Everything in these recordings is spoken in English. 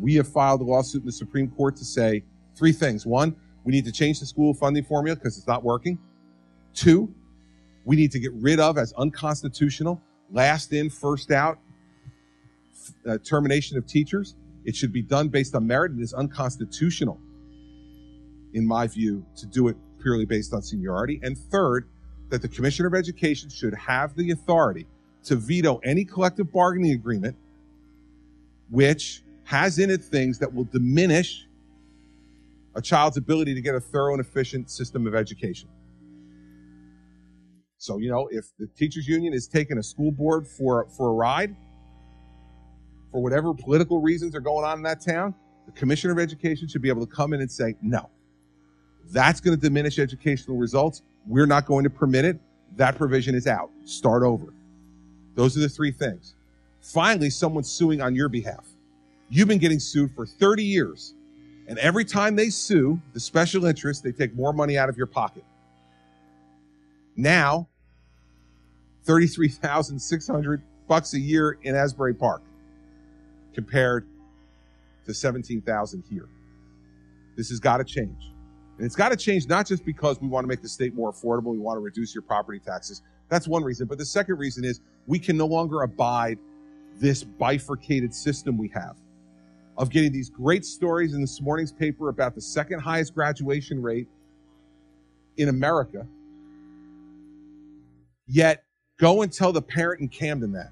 We have filed a lawsuit in the Supreme Court to say three things. One, we need to change the school funding formula because it's not working. Two, we need to get rid of as unconstitutional, last in, first out uh, termination of teachers. It should be done based on merit. It is unconstitutional, in my view, to do it purely based on seniority. And third, that the Commissioner of Education should have the authority to veto any collective bargaining agreement which has in it things that will diminish a child's ability to get a thorough and efficient system of education. So, you know, if the teachers union is taking a school board for, for a ride, for whatever political reasons are going on in that town, the commissioner of education should be able to come in and say, no, that's going to diminish educational results. We're not going to permit it. That provision is out. Start over. Those are the three things. Finally, someone's suing on your behalf. You've been getting sued for 30 years. And every time they sue the special interest, they take more money out of your pocket. Now, 33,600 bucks a year in Asbury Park compared to 17,000 here. This has got to change. And it's got to change not just because we want to make the state more affordable, we want to reduce your property taxes. That's one reason. But the second reason is we can no longer abide this bifurcated system we have of getting these great stories in this morning's paper about the second highest graduation rate in America. Yet go and tell the parent in Camden that.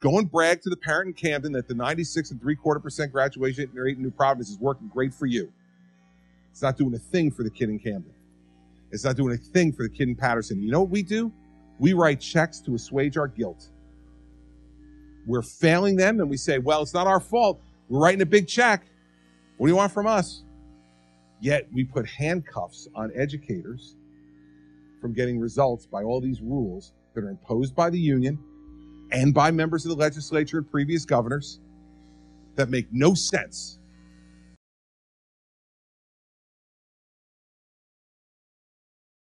Go and brag to the parent in Camden that the 96 and three quarter percent graduation rate in New Providence is working great for you. It's not doing a thing for the kid in Camden. It's not doing a thing for the kid in Paterson. You know what we do? We write checks to assuage our guilt. We're failing them and we say, well, it's not our fault. We're writing a big check. What do you want from us? Yet we put handcuffs on educators from getting results by all these rules that are imposed by the union and by members of the legislature and previous governors that make no sense